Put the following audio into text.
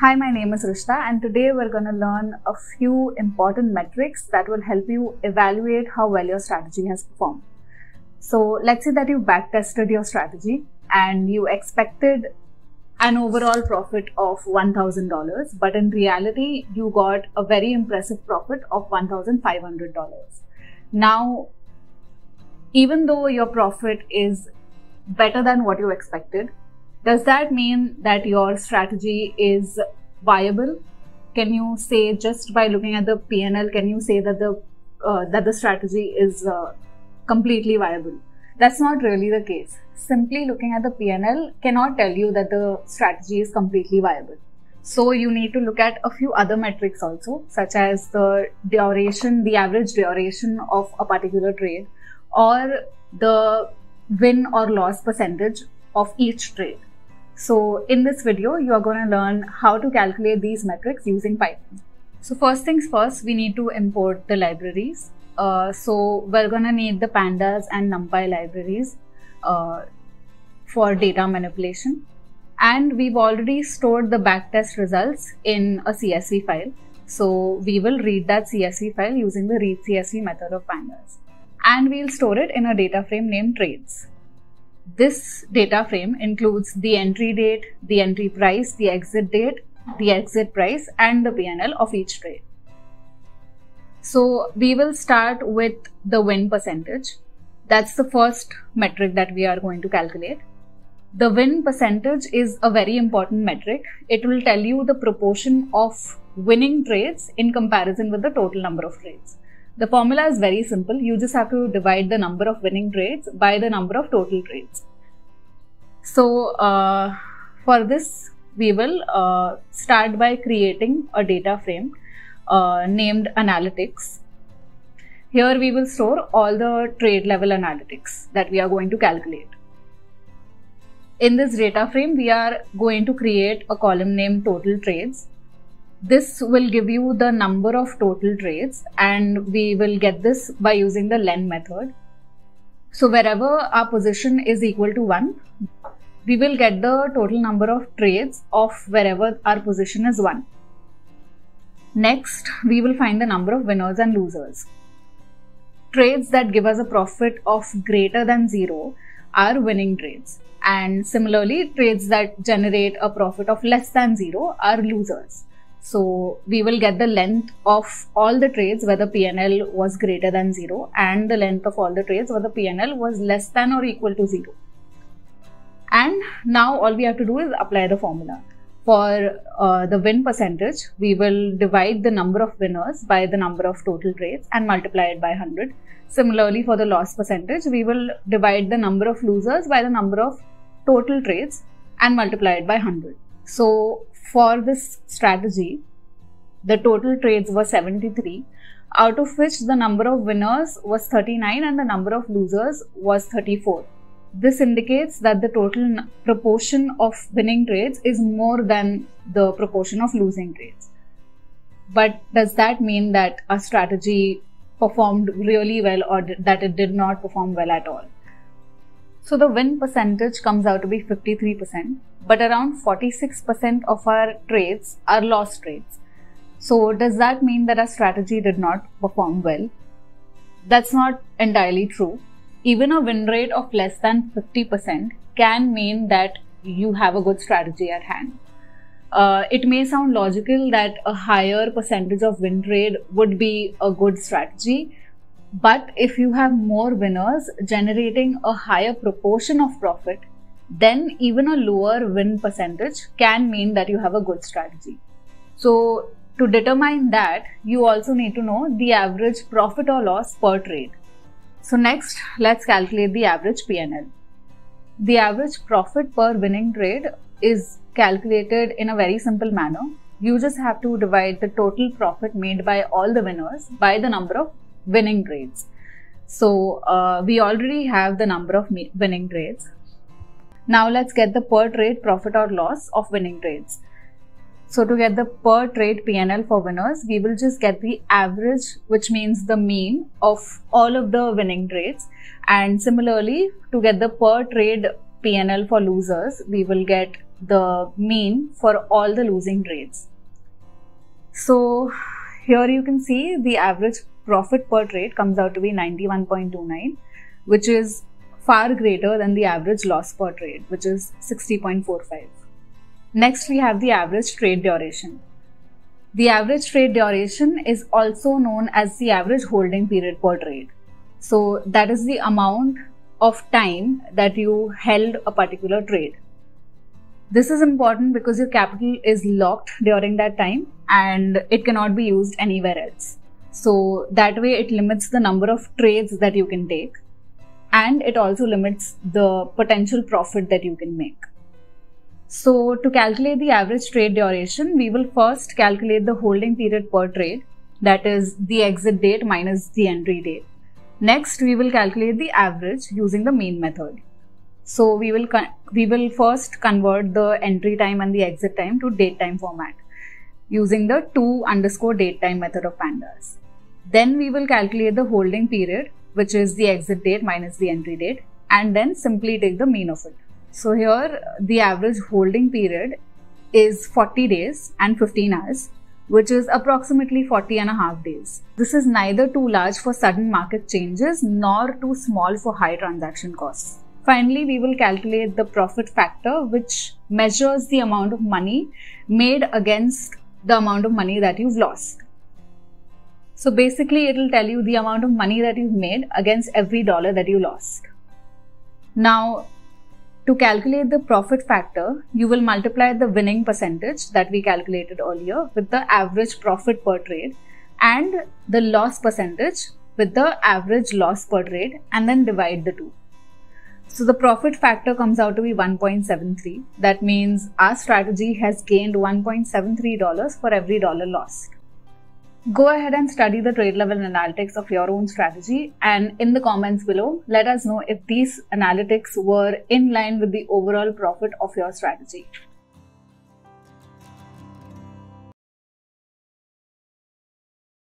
Hi, my name is Rishta, and today we're going to learn a few important metrics that will help you evaluate how well your strategy has performed. So, let's say that you backtested your strategy and you expected an overall profit of $1,000, but in reality, you got a very impressive profit of $1,500. Now, even though your profit is better than what you expected, does that mean that your strategy is viable? Can you say just by looking at the PNL, can you say that the uh, that the strategy is uh, completely viable? That's not really the case. Simply looking at the PNL cannot tell you that the strategy is completely viable. So you need to look at a few other metrics also, such as the duration, the average duration of a particular trade, or the win or loss percentage of each trade. So in this video, you are going to learn how to calculate these metrics using Python. So first things first, we need to import the libraries. Uh, so we're going to need the pandas and numpy libraries uh, for data manipulation. And we've already stored the backtest results in a CSV file. So we will read that CSV file using the read CSV method of pandas. And we'll store it in a data frame named trades. This data frame includes the entry date, the entry price, the exit date, the exit price, and the PNL of each trade. So we will start with the win percentage. That's the first metric that we are going to calculate. The win percentage is a very important metric. It will tell you the proportion of winning trades in comparison with the total number of trades. The formula is very simple. You just have to divide the number of winning trades by the number of total trades. So uh, for this, we will uh, start by creating a data frame uh, named analytics. Here we will store all the trade level analytics that we are going to calculate. In this data frame, we are going to create a column named total trades this will give you the number of total trades and we will get this by using the len method. So wherever our position is equal to 1, we will get the total number of trades of wherever our position is 1. Next, we will find the number of winners and losers. Trades that give us a profit of greater than 0 are winning trades. And similarly, trades that generate a profit of less than 0 are losers. So we will get the length of all the trades where the PNL was greater than 0 and the length of all the trades where the PNL was less than or equal to 0. And now all we have to do is apply the formula. For uh, the win percentage, we will divide the number of winners by the number of total trades and multiply it by 100. Similarly, for the loss percentage, we will divide the number of losers by the number of total trades and multiply it by 100. So for this strategy, the total trades were 73, out of which the number of winners was 39 and the number of losers was 34. This indicates that the total proportion of winning trades is more than the proportion of losing trades. But does that mean that a strategy performed really well or that it did not perform well at all? So the win percentage comes out to be 53%, but around 46% of our trades are lost trades. So does that mean that our strategy did not perform well? That's not entirely true. Even a win rate of less than 50% can mean that you have a good strategy at hand. Uh, it may sound logical that a higher percentage of win rate would be a good strategy, but if you have more winners generating a higher proportion of profit, then even a lower win percentage can mean that you have a good strategy. So to determine that, you also need to know the average profit or loss per trade. So next, let's calculate the average PNL. The average profit per winning trade is calculated in a very simple manner. You just have to divide the total profit made by all the winners by the number of winning trades. So uh, we already have the number of winning trades. Now let's get the per trade profit or loss of winning trades. So to get the per trade PNL for winners, we will just get the average, which means the mean of all of the winning trades. And similarly, to get the per trade PNL for losers, we will get the mean for all the losing trades. So here you can see the average profit per trade comes out to be 91.29, which is far greater than the average loss per trade, which is 60.45. Next, we have the average trade duration. The average trade duration is also known as the average holding period per trade. So, that is the amount of time that you held a particular trade. This is important because your capital is locked during that time and it cannot be used anywhere else. So that way it limits the number of trades that you can take and it also limits the potential profit that you can make. So to calculate the average trade duration, we will first calculate the holding period per trade that is the exit date minus the entry date. Next, we will calculate the average using the mean method. So we will we will first convert the entry time and the exit time to date time format using the to underscore date time method of pandas. Then we will calculate the holding period, which is the exit date minus the entry date, and then simply take the mean of it. So here the average holding period is 40 days and 15 hours which is approximately 40 and a half days. This is neither too large for sudden market changes nor too small for high transaction costs. Finally, we will calculate the profit factor, which measures the amount of money made against the amount of money that you've lost. So basically, it will tell you the amount of money that you've made against every dollar that you lost. Now, to calculate the profit factor, you will multiply the winning percentage that we calculated earlier with the average profit per trade and the loss percentage with the average loss per trade and then divide the two. So the profit factor comes out to be 1.73. That means our strategy has gained $1.73 for every dollar lost. Go ahead and study the trade level analytics of your own strategy and in the comments below, let us know if these analytics were in line with the overall profit of your strategy.